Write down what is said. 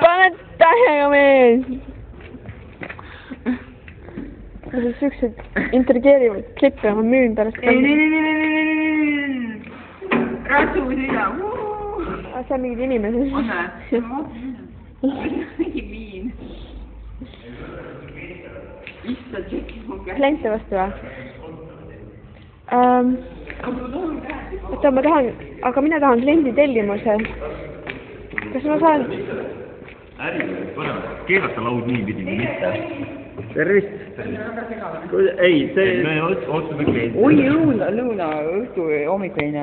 pane täiega mees. siukseid intrigeerivaid klippe ma müün pärast. ei, ei, ei, ei, ei, ei, ei, ei. ratsu sõida. see on mingid inimesed. on või? Issand, tšeki mu käes. kliente vastu või um,? oota, ma tahan, aga mina tahan kliendi tellimuse. kas ma saan, äri, parem keerata laud niipidi kui mitte. tervist. ei, see, me ots- otsime klienti. oi, lõuna, lõuna, õhtu, hommikuine